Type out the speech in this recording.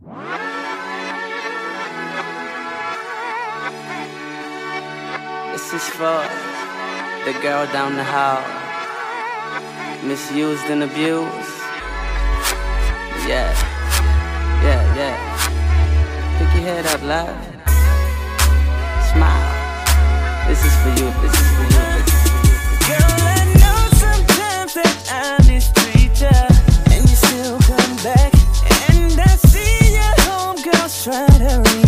This is for the girl down the hall, misused and abused. Yeah, yeah, yeah. Pick your head up, love. Smile. This is for you. This is for you. This try to reach